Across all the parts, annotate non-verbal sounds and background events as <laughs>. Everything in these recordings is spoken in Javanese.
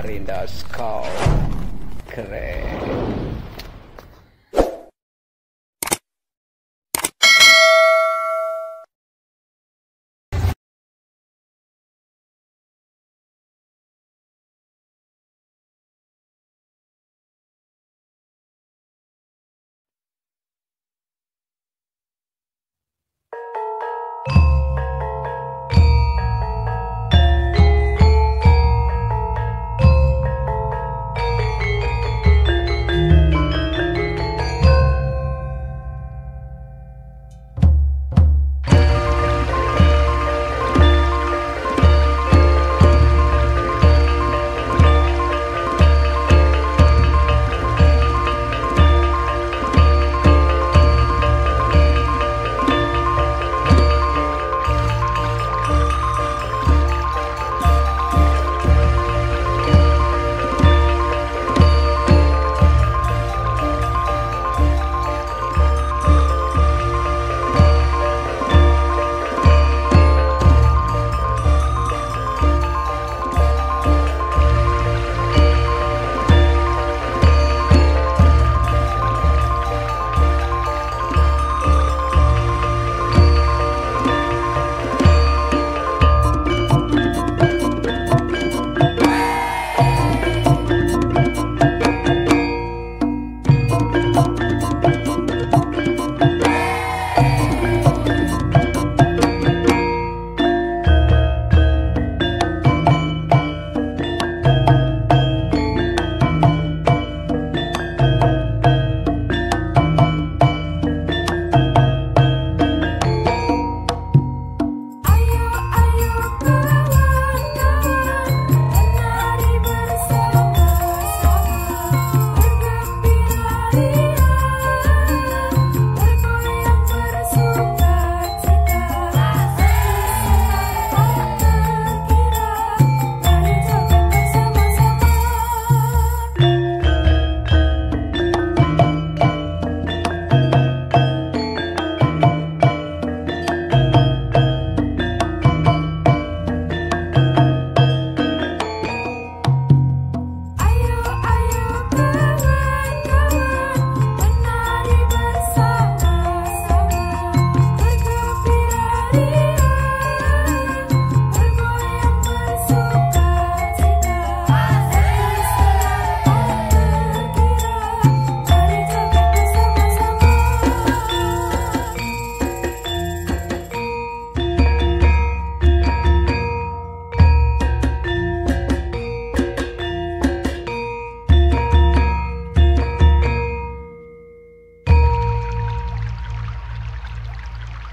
Karinda Skull. Correct.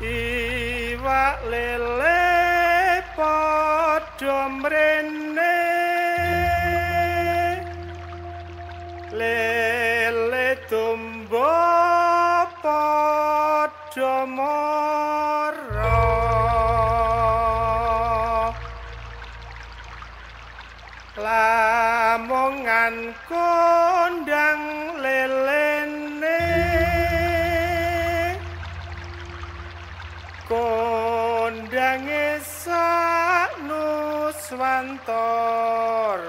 iwak lele padha mrene. Lele tumbo padha mara. Lamongan kondang Swantor.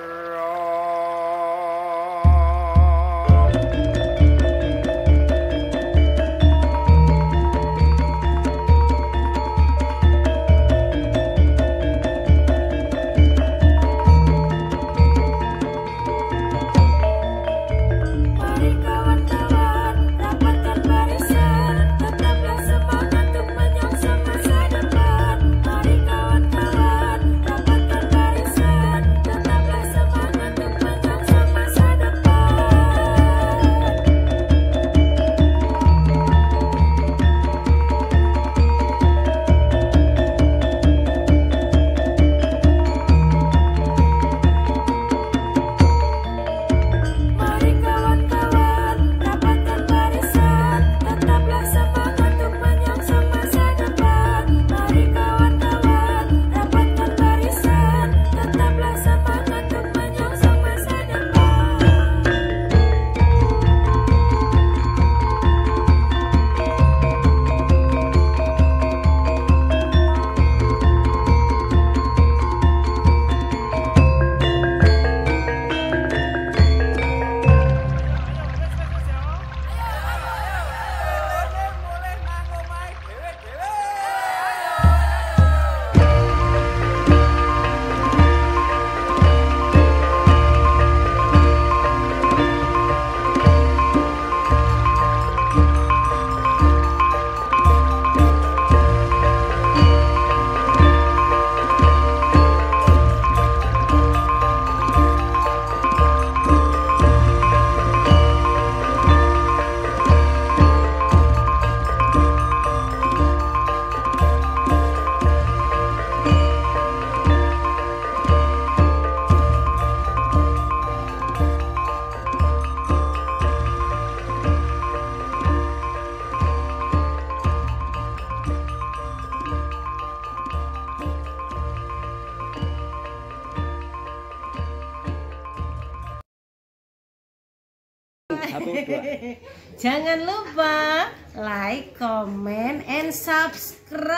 Satu, dua. <laughs> Jangan lupa like, comment, and subscribe.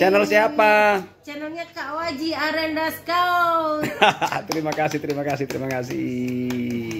Channel siapa? Channelnya Kak Waji Arenda Scout. <laughs> terima kasih, terima kasih, terima kasih.